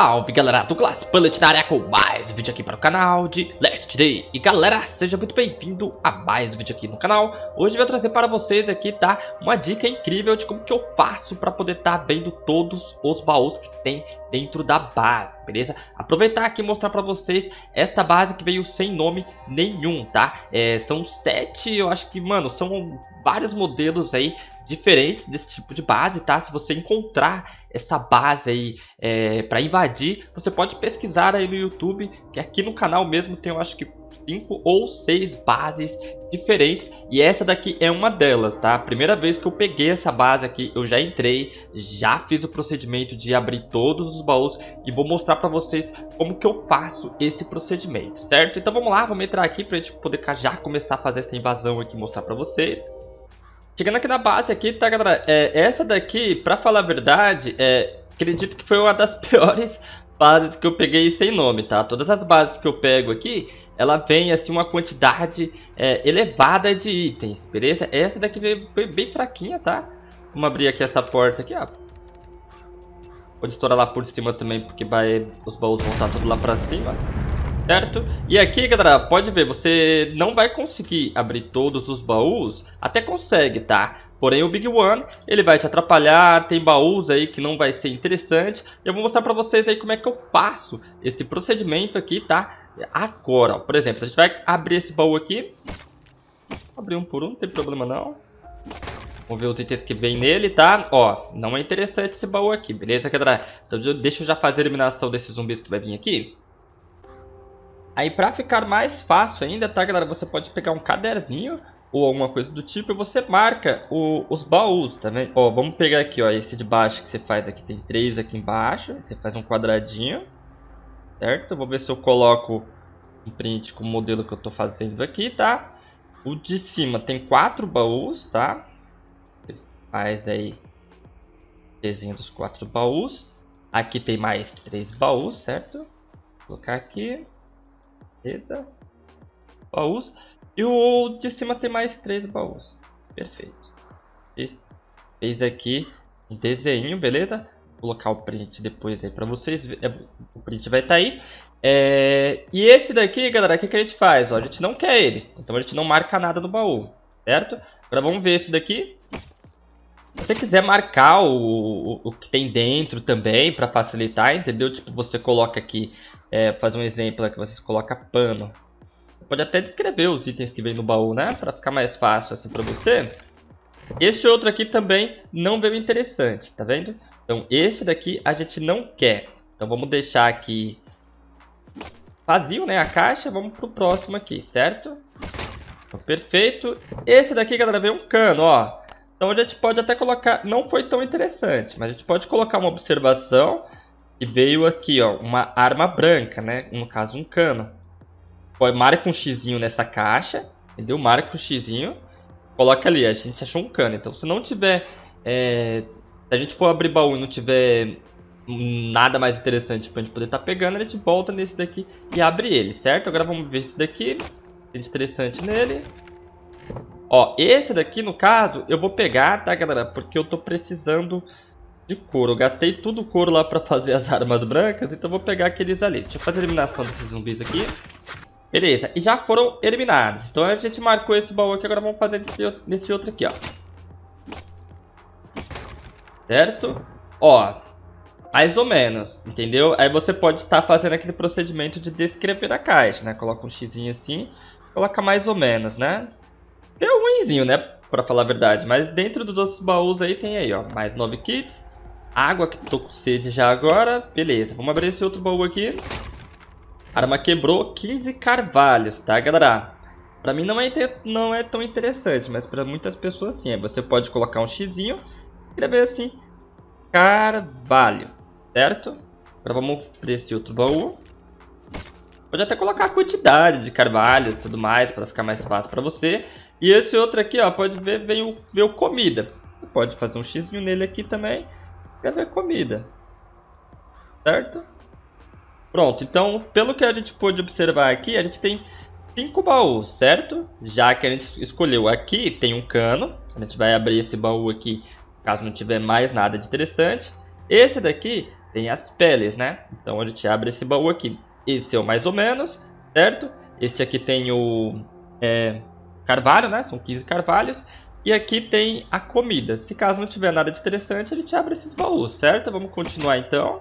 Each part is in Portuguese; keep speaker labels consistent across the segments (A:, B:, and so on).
A: Salve galera do Class Bullet na área com mais um vídeo aqui para o canal de Last Day E galera, seja muito bem-vindo a mais um vídeo aqui no canal Hoje eu vou trazer para vocês aqui, tá, uma dica incrível de como que eu faço para poder estar tá vendo todos os baús que tem dentro da base, beleza? Aproveitar aqui e mostrar para vocês essa base que veio sem nome nenhum, tá? É, são sete, eu acho que, mano, são vários modelos aí diferentes desse tipo de base, tá? Se você encontrar essa base aí é, para invadir, você pode pesquisar aí no YouTube, que aqui no canal mesmo tem, eu acho que cinco ou seis bases diferentes e essa daqui é uma delas, tá? Primeira vez que eu peguei essa base aqui, eu já entrei, já fiz o procedimento de abrir todos os baús e vou mostrar pra vocês como que eu faço esse procedimento, certo? Então vamos lá, vamos entrar aqui pra gente poder já começar a fazer essa invasão aqui e mostrar pra vocês. Chegando aqui na base aqui, tá galera, é, essa daqui, pra falar a verdade, é, acredito que foi uma das piores bases que eu peguei sem nome, tá? Todas as bases que eu pego aqui, ela vem assim uma quantidade é, elevada de itens, beleza? Essa daqui foi bem fraquinha, tá? Vamos abrir aqui essa porta aqui, ó. Pode estourar lá por cima também, porque vai, os baús vão estar tudo lá pra cima certo? E aqui, galera, pode ver, você não vai conseguir abrir todos os baús, até consegue, tá? Porém, o Big One, ele vai te atrapalhar, tem baús aí que não vai ser interessante. Eu vou mostrar pra vocês aí como é que eu faço esse procedimento aqui, tá? Agora, ó, por exemplo, a gente vai abrir esse baú aqui. Abrir um por um, não tem problema não. Vamos ver os itens que vem nele, tá? Ó, não é interessante esse baú aqui, beleza, galera? Então deixa eu já fazer a eliminação desses zumbis que vai vir aqui. Aí pra ficar mais fácil ainda, tá galera, você pode pegar um caderninho ou alguma coisa do tipo e você marca o, os baús, tá vendo? Ó, vamos pegar aqui, ó, esse de baixo que você faz aqui, tem três aqui embaixo, você faz um quadradinho, certo? Vou ver se eu coloco um print com o modelo que eu tô fazendo aqui, tá? O de cima tem quatro baús, tá? faz aí desenho dos quatro baús. Aqui tem mais três baús, certo? Vou colocar aqui. Beleza. Baús. E o de cima tem mais três baús. Perfeito. Fez aqui um desenho, beleza? Vou colocar o print depois aí pra vocês. É, o print vai estar tá aí. É... E esse daqui, galera, o que, que a gente faz? Ó, a gente não quer ele. Então a gente não marca nada no baú. Certo? Agora vamos ver esse daqui. Se você quiser marcar o, o, o que tem dentro também, para facilitar, entendeu? Tipo, você coloca aqui é, fazer um exemplo aqui, vocês colocam pano. Você pode até descrever os itens que vem no baú, né? Para ficar mais fácil assim para você. Esse outro aqui também não veio interessante, tá vendo? Então esse daqui a gente não quer. Então vamos deixar aqui vazio, né? A caixa. Vamos pro próximo aqui, certo? Então, perfeito. Esse daqui, galera, veio um cano, ó. Então a gente pode até colocar... Não foi tão interessante, mas a gente pode colocar uma observação e veio aqui, ó, uma arma branca, né? No caso, um cano. Pode, marca um xizinho nessa caixa, entendeu? Marca um xizinho, coloca ali, a gente achou um cano. Então, se não tiver... É, se a gente for abrir baú e não tiver nada mais interessante pra gente poder estar tá pegando, a gente volta nesse daqui e abre ele, certo? Agora vamos ver esse daqui, tem interessante nele. Ó, esse daqui, no caso, eu vou pegar, tá, galera? Porque eu tô precisando de couro. Eu gastei tudo o couro lá pra fazer as armas brancas, então vou pegar aqueles ali. Deixa eu fazer a eliminação desses zumbis aqui. Beleza, e já foram eliminados. Então a gente marcou esse baú aqui, agora vamos fazer nesse, nesse outro aqui, ó. Certo? Ó, mais ou menos, entendeu? Aí você pode estar fazendo aquele procedimento de descrever a caixa, né? Coloca um xizinho assim, coloca mais ou menos, né? É ruimzinho, né? Pra falar a verdade. Mas dentro dos outros baús aí tem aí, ó. Mais 9 kits. Água, que tô com sede já agora. Beleza, vamos abrir esse outro baú aqui. Arma quebrou 15 carvalhos, tá, galera? Pra mim não é, não é tão interessante, mas pra muitas pessoas sim. Você pode colocar um xizinho e escrever assim, carvalho, certo? Agora vamos para esse outro baú. Pode até colocar a quantidade de carvalhos e tudo mais, para ficar mais fácil para você. E esse outro aqui, ó, pode ver, veio, veio comida. Você pode fazer um xizinho nele aqui também Cadê comida? Certo? Pronto, então, pelo que a gente pôde observar aqui, a gente tem cinco baús, certo? Já que a gente escolheu aqui, tem um cano. A gente vai abrir esse baú aqui, caso não tiver mais nada de interessante. Esse daqui, tem as peles, né? Então a gente abre esse baú aqui. Esse é o mais ou menos, certo? Esse aqui tem o é, carvalho, né? São 15 carvalhos. E aqui tem a comida. Se caso não tiver nada de interessante, a gente abre esses baús, certo? Vamos continuar então.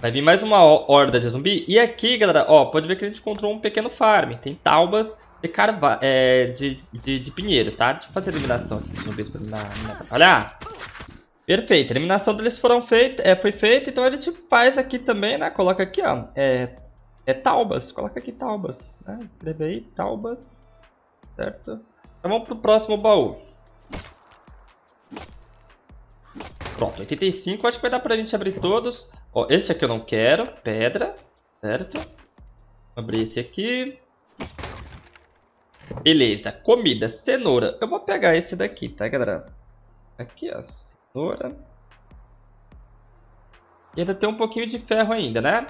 A: Vai vir mais uma horda de zumbi. E aqui, galera, ó, pode ver que a gente encontrou um pequeno farm. Tem taubas de, carva é, de, de, de pinheiro, tá? Deixa eu fazer a eliminação dos zumbis pra não atrapalhar. Perfeito, a eliminação deles foram feita, é, foi feita, então a gente faz aqui também, né? Coloca aqui, ó, é, é taubas, coloca aqui taubas, né? Escreve aí, taubas, certo? Então vamos pro próximo baú. Pronto, 85, acho que vai dar pra gente abrir todos. Ó, esse aqui eu não quero, pedra, certo? Abrir esse aqui. Beleza, comida, cenoura. Eu vou pegar esse daqui, tá, galera? Aqui, ó, cenoura. E ainda tem um pouquinho de ferro ainda, né?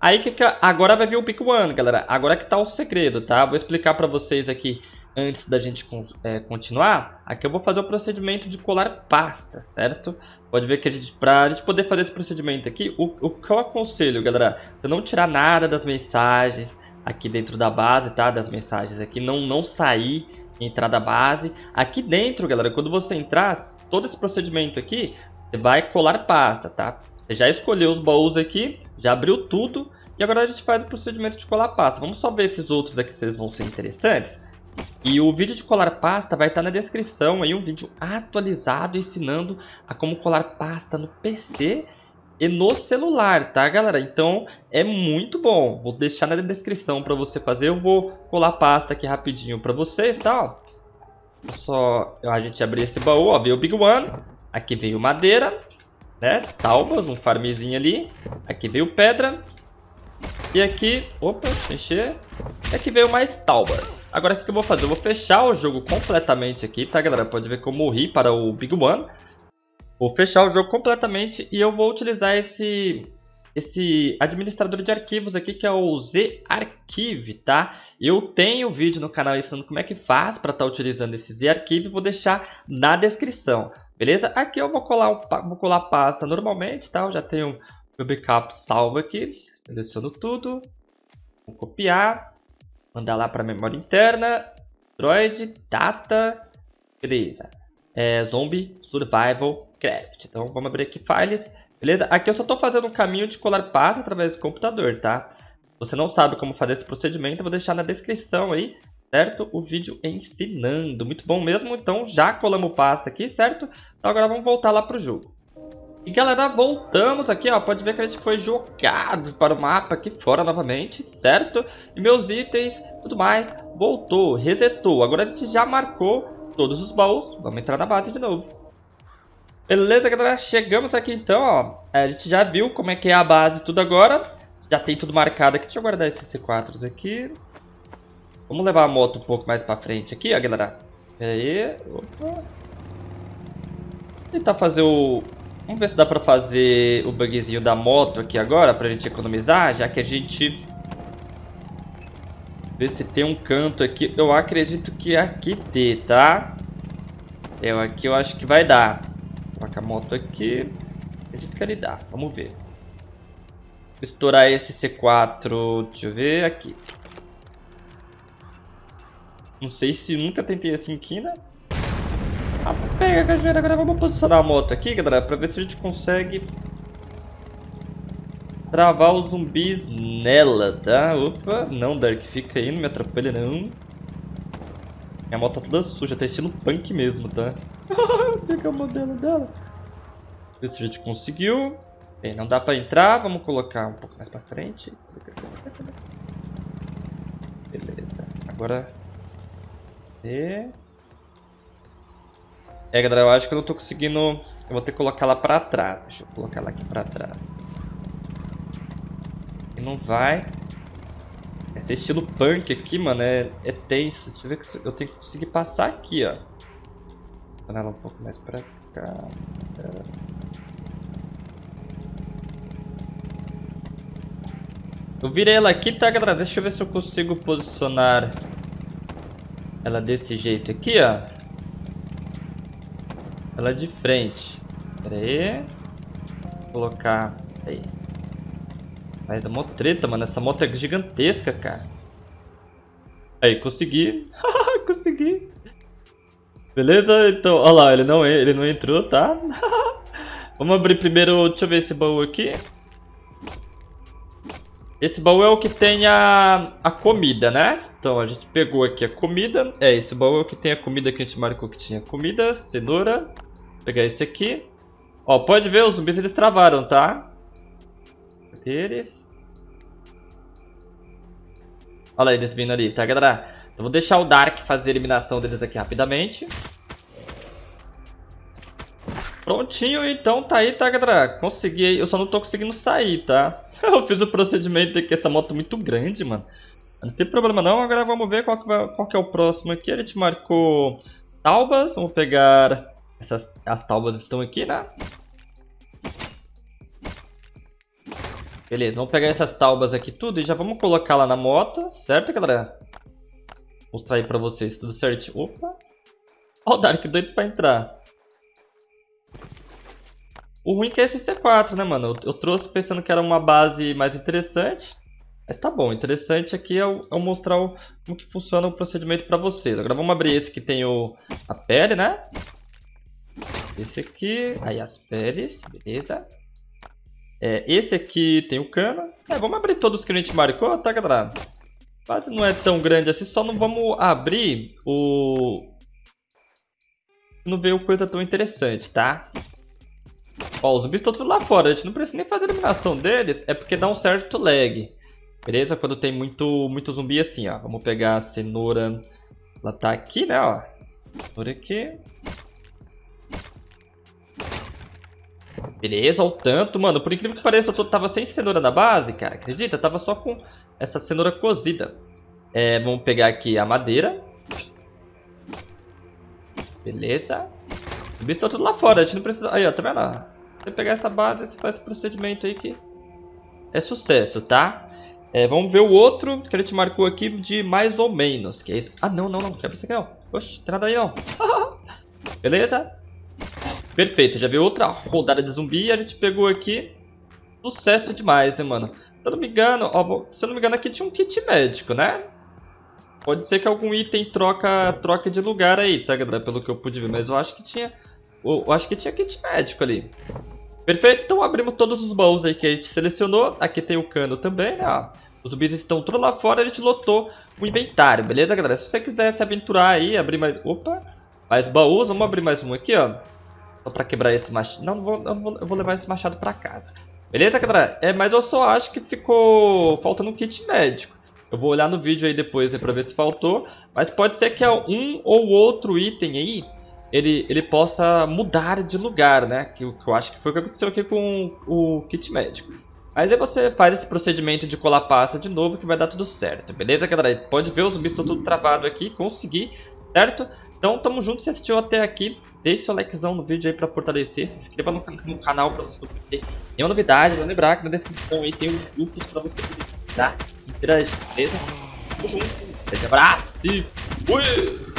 A: Aí que, que agora vai vir o Pick One, galera. Agora que tá o segredo, tá? Vou explicar pra vocês aqui antes da gente é, continuar. Aqui eu vou fazer o procedimento de colar pasta, certo? Pode ver que a gente, pra gente poder fazer esse procedimento aqui, o, o que eu aconselho, galera, é não tirar nada das mensagens aqui dentro da base, tá? Das mensagens aqui, não, não sair, entrar da base. Aqui dentro, galera, quando você entrar, todo esse procedimento aqui, você vai colar pasta, tá? Você já escolheu os baús aqui, já abriu tudo, e agora a gente faz o procedimento de colar pasta. Vamos só ver esses outros aqui se eles vão ser interessantes. E o vídeo de colar pasta vai estar na descrição aí, um vídeo atualizado ensinando a como colar pasta no PC e no celular, tá galera? Então é muito bom, vou deixar na descrição para você fazer, eu vou colar pasta aqui rapidinho para vocês, tá? Só a gente abrir esse baú, ó, veio o Big One, aqui veio madeira, né? Talbas, um farmzinho ali, aqui veio pedra, e aqui, opa, encher, e aqui veio mais talbas. Agora o que eu vou fazer? Eu vou fechar o jogo completamente aqui, tá galera? Pode ver que eu morri para o Big One. Vou fechar o jogo completamente e eu vou utilizar esse, esse administrador de arquivos aqui que é o Z-Archive, tá? Eu tenho vídeo no canal ensinando como é que faz para estar tá utilizando esse Z-Archive, vou deixar na descrição, beleza? Aqui eu vou colar, vou colar pasta normalmente, tá? Eu já tenho meu backup salvo aqui, seleciono tudo, vou copiar, mandar lá para memória interna, Droid, Data, beleza. É, zombie Survival Craft. Então vamos abrir aqui Files, beleza? Aqui eu só estou fazendo um caminho de colar pasta através do computador, tá? Você não sabe como fazer esse procedimento, eu vou deixar na descrição aí, certo? O vídeo ensinando. Muito bom mesmo, então já colamos pasta aqui, certo? Então agora vamos voltar lá para o jogo. E galera, voltamos aqui, ó, pode ver que a gente foi jogado para o mapa aqui fora novamente, certo? E meus itens, tudo mais, voltou, resetou. Agora a gente já marcou todos os baús, vamos entrar na base de novo. Beleza, galera, chegamos aqui então, ó, a gente já viu como é que é a base tudo agora. Já tem tudo marcado aqui, deixa eu guardar esses C4s aqui. Vamos levar a moto um pouco mais pra frente aqui, ó, galera. Pera aí, opa. Tentar fazer o, Vamos ver se dá pra fazer o bugzinho da moto aqui agora, pra gente economizar, já que a gente... Ver se tem um canto aqui. Eu acredito que aqui tem, tá? Eu aqui eu acho que vai dar. Coloca a moto aqui. Acredito que ele dá. Vamos ver. Estourar esse C4. Deixa eu ver aqui. Não sei se nunca tentei assim aqui, né? Ah, pega, cajueira. Agora vamos posicionar a moto aqui, galera, pra ver se a gente consegue travar os zumbis nela, tá? Opa, não, Dark, fica aí, não me atrapalha não. Minha moto tá toda suja, tá estilo punk mesmo, tá? Pega a modelo dela. Ver se a gente conseguiu. Bem, não dá pra entrar, vamos colocar um pouco mais pra frente. Beleza, agora... E... É, galera, eu acho que eu não tô conseguindo... Eu vou ter que colocar ela pra trás. Deixa eu colocar ela aqui pra trás. E não vai. Esse estilo punk aqui, mano, é, é tenso. Deixa eu ver se eu tenho que conseguir passar aqui, ó. Vou ela um pouco mais pra cá. Eu virei ela aqui, tá, galera? Deixa eu ver se eu consigo posicionar ela desse jeito aqui, ó ela de frente. Pera aí. colocar... Aí. Mas é uma treta, mano. Essa moto é gigantesca, cara. Aí, consegui. consegui. Beleza? Então, olha lá, ele não, ele não entrou, tá? Vamos abrir primeiro, deixa eu ver esse baú aqui. Esse baú é o que tem a, a comida, né? Então, a gente pegou aqui a comida. É, esse baú é o que tem a comida que a gente marcou que tinha comida, cenoura. Vou pegar esse aqui. Ó, pode ver, os zumbis eles travaram, tá? Cadê eles? Olha lá eles vindo ali, tá, galera? Então vou deixar o Dark fazer a eliminação deles aqui rapidamente. Prontinho, então tá aí, tá, galera? Consegui, eu só não tô conseguindo sair, tá? Eu fiz o procedimento aqui, essa moto é muito grande, mano. Não tem problema não, agora vamos ver qual que, vai, qual que é o próximo aqui. A gente marcou taubas, vamos pegar... Essas, as taubas estão aqui, né? Beleza, vamos pegar essas taubas aqui tudo e já vamos colocar lá na moto, certo, galera? Vou mostrar aí pra vocês tudo certinho. Opa! Ó o Dark doido pra entrar. O ruim é que é esse C4, né, mano? Eu, eu, trouxe pensando que era uma base mais interessante. Mas tá bom, interessante aqui é eu, eu mostrar o, como que funciona o procedimento pra vocês. Agora vamos abrir esse que tem o, a pele, né? Esse aqui, aí as peles, beleza. É, esse aqui tem o cano. É, vamos abrir todos que a gente marcou, tá, galera? Quase não é tão grande assim, só não vamos abrir o... Não veio coisa tão interessante, tá? Ó, os zumbis estão tudo lá fora, a gente não precisa nem fazer a eliminação deles, é porque dá um certo lag. Beleza? Quando tem muito, muito zumbi assim, ó. Vamos pegar a cenoura. Ela tá aqui, né, ó. Cenoura aqui. Beleza, o tanto. Mano, por incrível que pareça, eu tava sem cenoura na base, cara. Acredita? Tava só com essa cenoura cozida. É, vamos pegar aqui a madeira. Beleza. Os bichos estão tudo lá fora, a gente não precisa... Aí, ó, tá vendo? Você pegar essa base, você faz esse procedimento aí que é sucesso, tá? É, vamos ver o outro que a gente marcou aqui de mais ou menos. Que é esse. Ah, não, não, não. Quebra isso aqui, não. Oxe, tem nada aí, não. Beleza? Perfeito, já veio outra rodada de zumbi e a gente pegou aqui. Sucesso demais, né, mano? Se eu não me engano, ó, se eu não me engano, aqui tinha um kit médico, né? Pode ser que algum item troca, troca de lugar aí, tá, galera? Pelo que eu pude ver, mas eu acho que tinha. Eu acho que tinha kit médico ali. Perfeito, então abrimos todos os baús aí que a gente selecionou. Aqui tem o cano também, né? Os zumbis estão tudo lá fora, a gente lotou o inventário, beleza, galera? Se você quiser se aventurar aí, abrir mais... Opa! Mais baús, vamos abrir mais um aqui, ó. Só pra quebrar esse machado. Não, não vou, não vou, eu vou levar esse machado pra casa. Beleza, galera? É, mas eu só acho que ficou faltando um kit médico. Eu vou olhar no vídeo aí depois para ver se faltou. Mas pode ser que um ou outro item aí ele, ele possa mudar de lugar, né? Que, que eu acho que foi o que aconteceu aqui com o kit médico. Mas aí você faz esse procedimento de colar pasta de novo que vai dar tudo certo, beleza, galera? Pode ver, os zumbis estão tudo travado aqui, consegui, certo? Então, tamo junto, se assistiu até aqui, deixe seu likezão no vídeo aí pra fortalecer, se inscreva no, no canal pra você não perder nenhuma novidade, vou lembrar que na descrição aí tem um grupos pra você poder dar interagir, beleza? Tamo junto, grande abraço e fui!